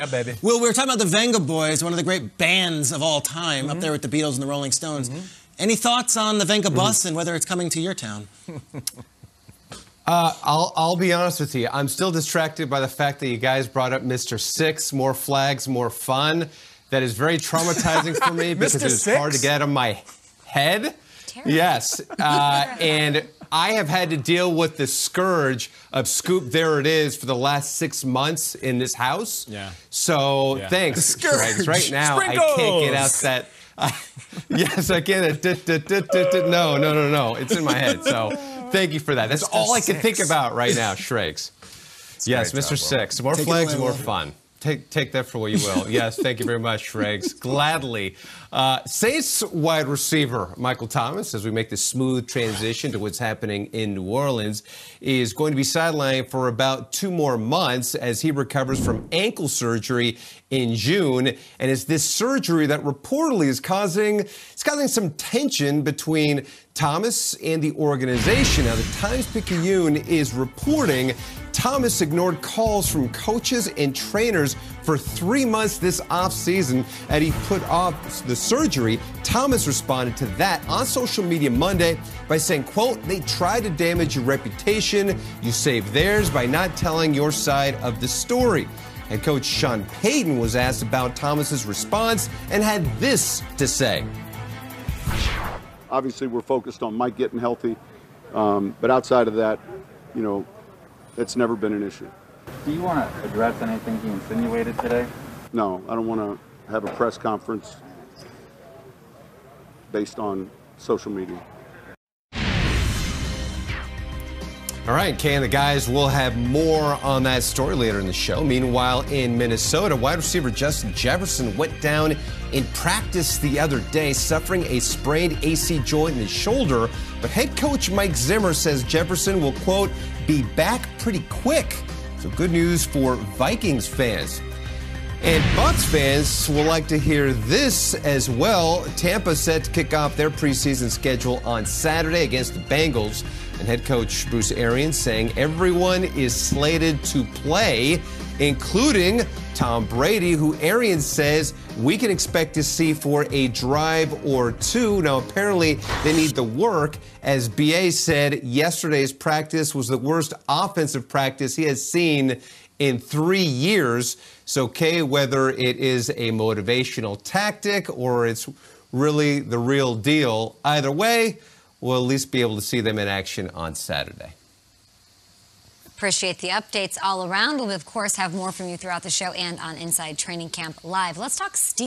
Yeah, baby. Well, we were talking about the Vengaboys, one of the great bands of all time, up mm-hmm. there with the Beatles and the Rolling Stones. Mm-hmm. Any thoughts on the Venga mm-hmm. bus and whether it's coming to your town? Uh, I'll, I'll be honest with you. I'm still distracted by the fact that you guys brought up Mr. Six, more flags, more fun. That is very traumatizing for me because Mr. it's hard to get out of my head. Terrible. Yes. Uh, and I have had to deal with the scourge of Scoop There It Is for the last six months in this house. Yeah. So Yeah. thanks, The Schrags. Right scourge. now, I can't get out Sprinkles. that. yes, I get it. No, no, no, no. It's in my head. So thank you for that. That's all I can think about right now, Schrags. Yes, Mr. job, Six. More Take flags, more fun. Take, take that for what you will. yes, thank you very much, Schrags. Gladly. Uh, Saints wide receiver Michael Thomas, as we make this smooth transition to what's happening in New Orleans, is going to be sidelined for about two more months as he recovers from ankle surgery in June. And it's this surgery that reportedly is causing it's causing some tension between Thomas and the organization. Now, the Times Picayune is reporting Thomas ignored calls from coaches and trainers for three months this offseason and he put off the surgery. Thomas responded to that on social media Monday by saying, quote, they tried to damage your reputation. You saved theirs by not telling your side of the story. And coach Sean Payton was asked about Thomas's response and had this to say. obviously we're focused on Mike getting healthy, um, but outside of that, you know, it's never been an issue. Do you want to address anything he insinuated today? No, I don't want to have a press conference based on social media. All right, Kay and the guys will have more on that story later in the show. Meanwhile, in Minnesota, wide receiver Justin Jefferson went down in practice the other day, suffering a sprained AC joint in his shoulder. But head coach Mike Zimmer says Jefferson will, quote, be back pretty quick. So good news for Vikings fans. And Bucks fans will like to hear this as well. Tampa set to kick off their preseason schedule on Saturday against the Bengals. And head coach Bruce Arians saying everyone is slated to play, including Tom Brady, who Arians says we can expect to see for a drive or two. Now, apparently, they need the work. As BA said, yesterday's practice was the worst offensive practice he has seen in three years. So, Kay, whether it is a motivational tactic or it's really the real deal, either way, we'll at least be able to see them in action on Saturday. Appreciate the updates all around. We'll, of course, have more from you throughout the show and on Inside Training Camp Live. Let's talk Steve.